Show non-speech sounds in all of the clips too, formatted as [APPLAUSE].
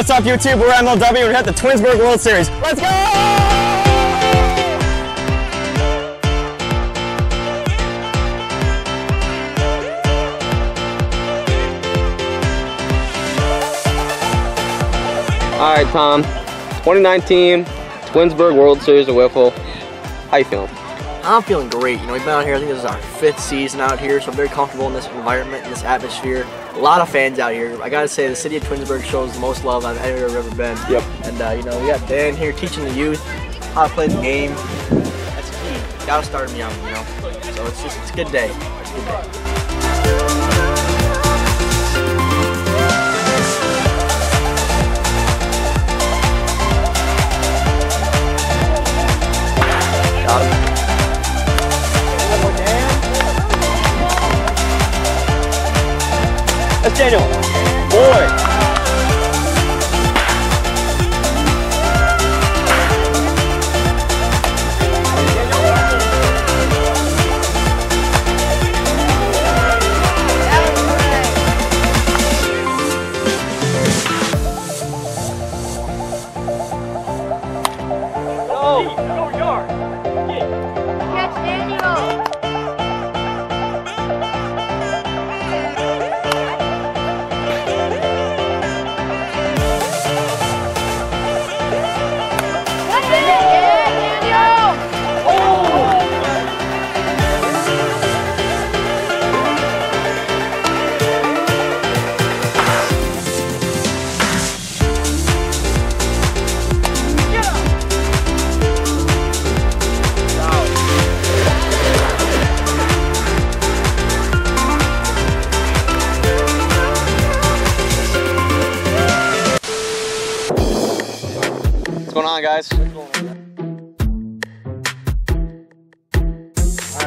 What's up, YouTube? We're MLW and we're at the Twinsburg World Series. Let's go! All right, Tom. 2019 Twinsburg World Series of Wiffle. How you feeling? I'm feeling great. You know, we've been out here, I think this is our fifth season out here, so I'm very comfortable in this environment, in this atmosphere. A lot of fans out here. I gotta say, the city of Twinsburg shows the most love I've ever, ever been. Yep. And, uh, you know, we got Dan here teaching the youth how to play the game. That's key. Gotta start them young, you know? So it's just, it's a good day. It's a good day.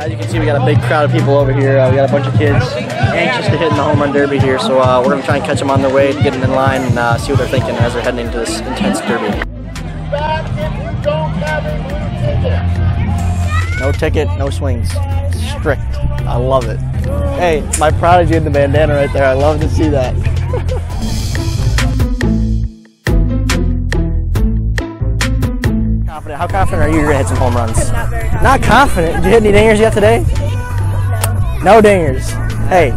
As you can see, we got a big crowd of people over here. Uh, we got a bunch of kids anxious to hit in the home run derby here, so uh, we're going to try and catch them on their way, get them in line, and uh, see what they're thinking as they're heading into this intense derby. No ticket, no swings. Strict. I love it. Hey, my prodigy in the bandana right there. I love to see that. [LAUGHS] How confident are you you're gonna hit some home runs? Not very confident. Not confident. Did you hit any dingers yet today? No dingers. Hey,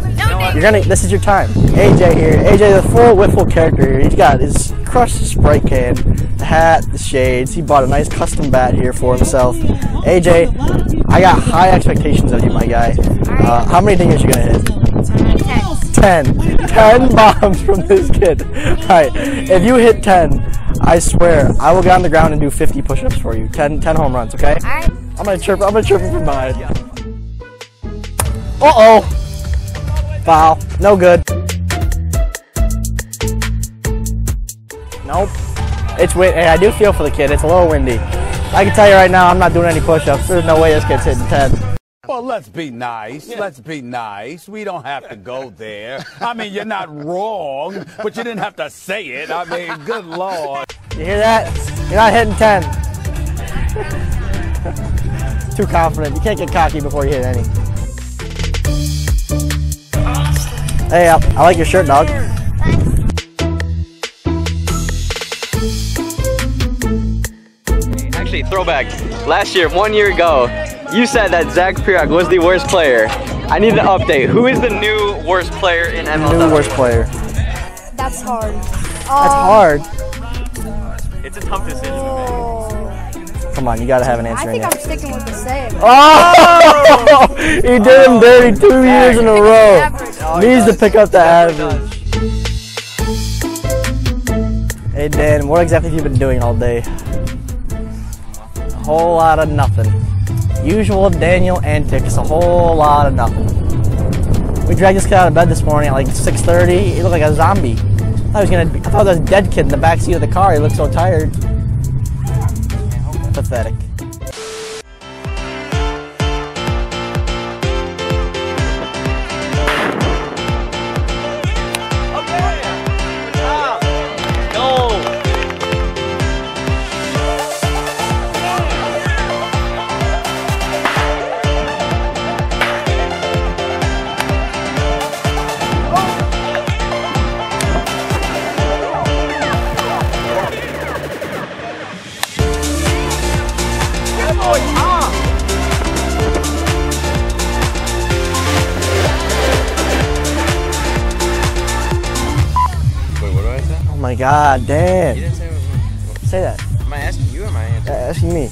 you're gonna. This is your time. AJ here. AJ, the full Wiffle character here. He's got his crushed Sprite can, the hat, the shades. He bought a nice custom bat here for himself. AJ, I got high expectations of you, my guy. Uh, how many dingers you gonna hit? Ten. 10. 10 [LAUGHS] bombs from this kid. Alright, if you hit 10, I swear, I will get on the ground and do 50 push-ups for you. 10, 10 home runs, okay? Alright. I'm gonna chirp, I'm gonna chirp him from behind. Uh-oh. Foul. No good. Nope. It's win. Hey, I do feel for the kid. It's a little windy. I can tell you right now, I'm not doing any push-ups. There's no way this kid's hitting 10. Well, let's be nice. Let's be nice. We don't have to go there. I mean, you're not wrong, but you didn't have to say it. I mean, good lord. You hear that? You're not hitting 10. [LAUGHS] Too confident. You can't get cocky before you hit any. Hey, I, I like your shirt, dog. Actually, throwback. Last year, one year ago, you said that Zach Pirak was the worst player. I need an update. Who is the new worst player in MLW? New worst player. That's hard. That's um, hard. It's a tough decision to Come on, you gotta have an answer in think there. I'm sticking with the same. Oh! [LAUGHS] he did him oh, dirty two years in a row. Average. Needs to pick up the average. Oh, hey Dan, what exactly have you been doing all day? A whole lot of nothing. Usual Daniel antics, a whole lot of nothing. We dragged this kid out of bed this morning at like 6:30. He looked like a zombie. I was gonna. I thought there was a dead kid in the back seat of the car. He looked so tired. Pathetic. God, damn. You didn't say what, Say that. Am I asking you or am I Uh, answering? asking me.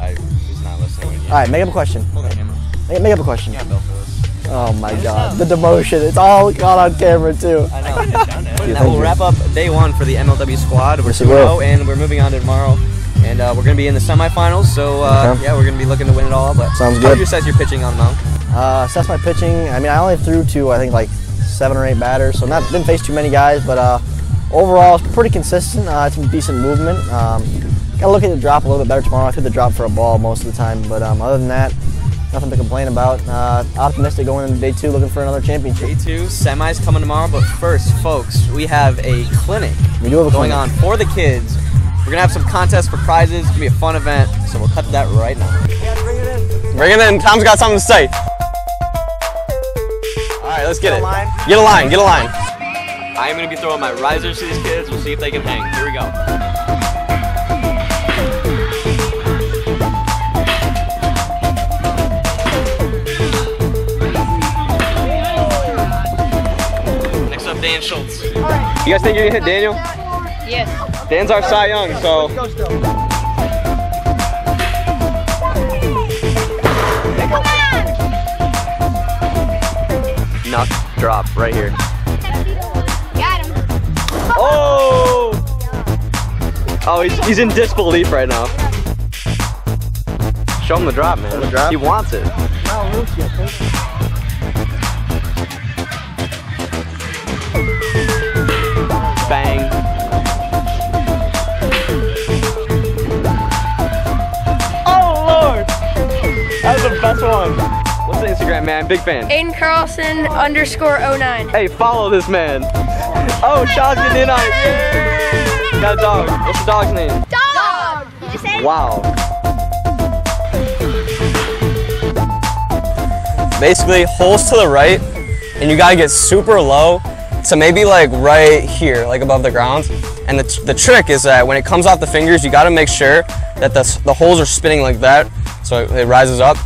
I was not listening when you. All right, make up a question. Hold on, camera. Make, make up a question. Yeah, Bill Phillips. Oh my God, the demotion. It's all caught on camera too. I know. you. that will wrap up day one for the MLW squad. We're Yes, 2 will. and we're moving on to tomorrow. And uh, we're going to be in the semifinals, so uh, Okay. yeah, we're going to be looking to win it all. But Sounds good. How good. would you assess your pitching on the mound? Uh, assess my pitching. I mean, I only threw to I think like seven or eight batters, so not didn't face too many guys, but uh, overall it's pretty consistent. Uh, some decent movement. Um, gotta look at the drop a little bit better tomorrow. I threw the drop for a ball most of the time, but um, other than that, nothing to complain about. Uh, optimistic going into day two, looking for another championship. Day two, semis coming tomorrow. But first, folks, we have a clinic We do have a going clinic. on for the kids. We're going to have some contests for prizes. It's going to be a fun event, so we'll cut to that right now. Bring it in. Bring it in. Tom's got something to say. All right, let's get it. Get a line. Get a line. I am going to be throwing my risers to these kids. We'll see if they can hang. Here we go. Next up, Dan Schultz. You guys think you're going to hit Daniel? Yes. Dan's our Cy Young, so knock, drop right here. Got him. Oh! Oh, he's, he's in disbelief right now. Show him the drop, man. the drop? He wants it. Bang. Oh, Lord! That was the best one. What's the Instagram, man? Big fan. Aiden Carlson underscore 09. Hey, follow this man. Oh, Shaw's getting in on it. Yay! Got a dog. What's the dog's name? Dog! Did you say Wow. Basically, holes to the right, and you gotta get super low. So maybe like right here, like above the ground. And the, the trick is that when it comes off the fingers, you gotta make sure that the, the holes are spinning like that, so it rises up.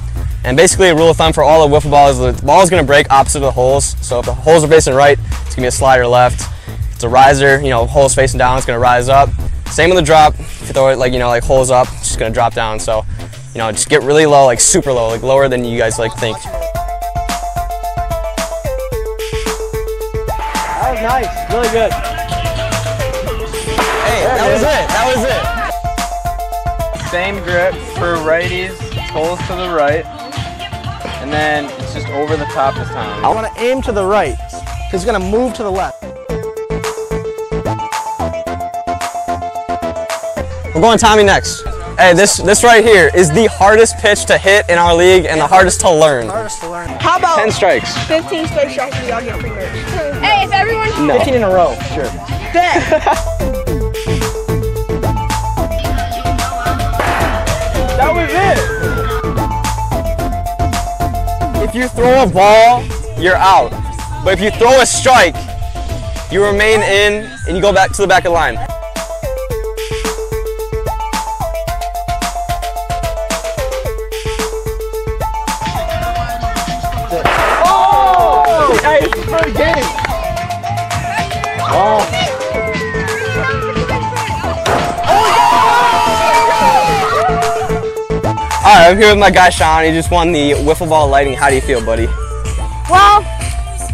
And basically, a rule of thumb for all the wiffle ball is the ball is gonna break opposite of the holes. So if the holes are facing right, it's gonna be a slider left. If it's a riser, you know, holes facing down, it's gonna rise up. Same with the drop. If you throw it like you know, like holes up, it's just gonna drop down. So, you know, just get really low, like super low, like lower than you guys like think. That was nice. Really good. Hey, that was it. That was it. Same grip for righties, holes to the right, and then it's just over the top this time. I want to aim to the right. He's gonna move to the left. We're going Tommy next. Hey, this this right here is the hardest pitch to hit in our league and the hardest to learn. Hardest to learn. How about 10 strikes. 15 straight strikes and y'all get free merch? Hey, if everyone. No. 15 in a row, sure. That [LAUGHS] If you throw a ball, you're out. But if you throw a strike, you remain in and you go back to the back of the line. I'm here with my guy Sean. He just won the wiffle ball Lightning. How do you feel, buddy? Well,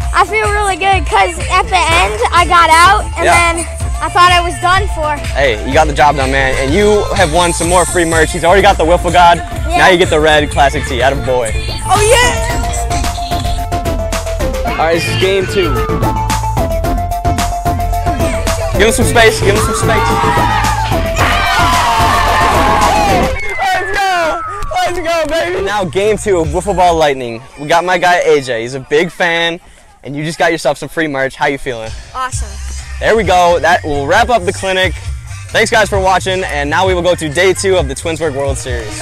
I feel really good because at the end I got out and Yeah. then I thought I was done for. Hey, you got the job done, man. And you have won some more free merch. He's already got the Wiffle God. Now you get the red classic tee. Out of boy. Oh yeah! All right, this is game two. Give him some space. Give him some space. Let's go, baby. Now game two of Wiffle Ball Lightning. We got my guy AJ. He's a big fan, and you just got yourself some free merch. How you feeling? Awesome. There we go. That will wrap up the clinic. Thanks, guys, for watching. And now we will go to day two of the Twinsburg World Series.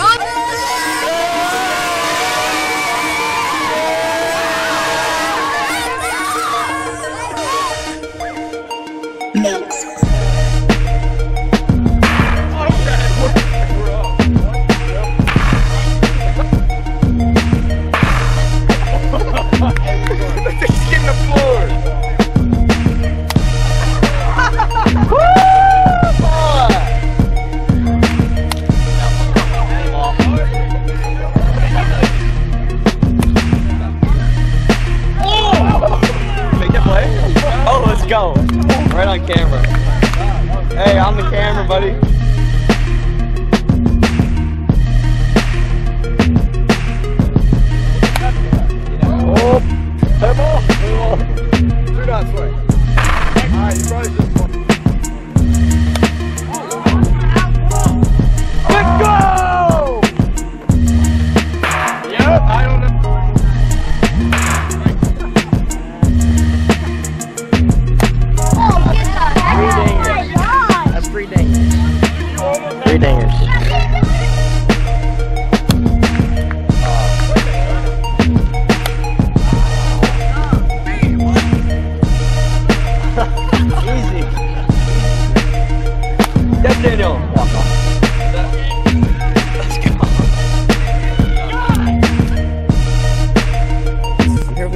Okay.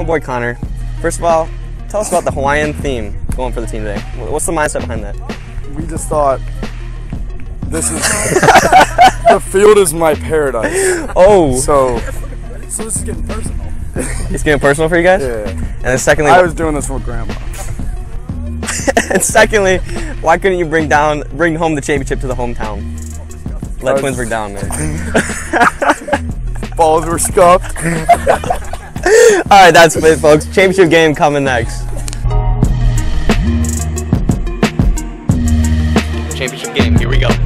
Boy Connor. First of all, tell us about the Hawaiian theme going for the team today. What's the mindset behind that? We just thought this is [LAUGHS] the field is my paradise. Oh, So, so this is getting personal. [LAUGHS] it's getting personal for you guys. Yeah. And then secondly, I was doing this with grandma. [LAUGHS] and secondly, why couldn't you bring down, bring home the championship to the hometown? Let I was- Twinsburg down, man. Balls were scuffed. [LAUGHS] All right, that's it, folks. Championship game coming next. Championship game. Here we go.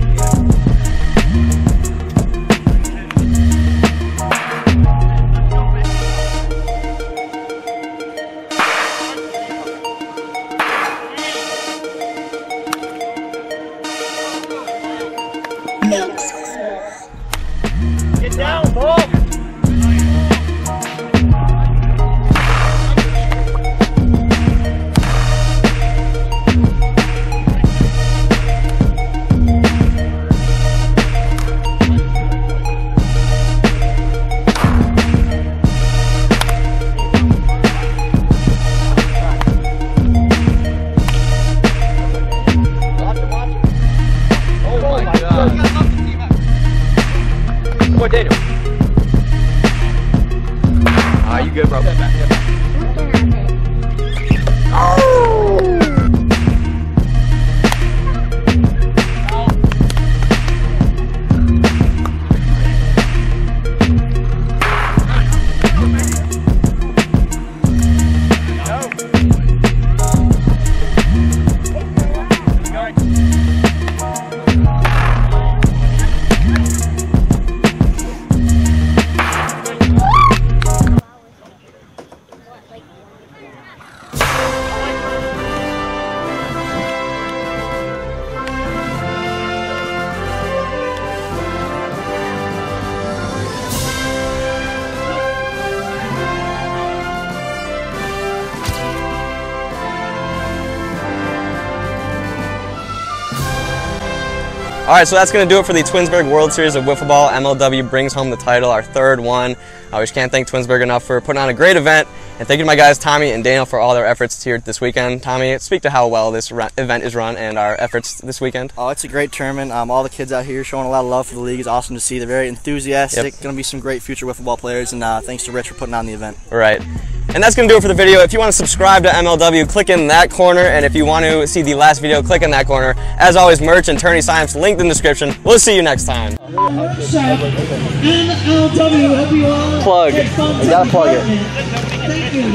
All right, so that's going to do it for the Twinsburg World Series of Wiffle Ball. MLW brings home the title, our third one. I just can't thank Twinsburg enough for putting on a great event. And thank you to my guys, Tommy and Daniel, for all their efforts here this weekend. Tommy, speak to how well this event is run and our efforts this weekend. Oh, it's a great tournament. Um, all the kids out here showing a lot of love for the league. It's awesome to see. They're very enthusiastic. Yep. Going to be some great future wiffle ball players. And uh, thanks to Rich for putting on the event. Right. And that's going to do it for the video. If you want to subscribe to MLW, click in that corner. And if you want to see the last video, click in that corner. As always, merch and tourney signs linked in the description. We'll see you next time. Plug. You gotta plug it.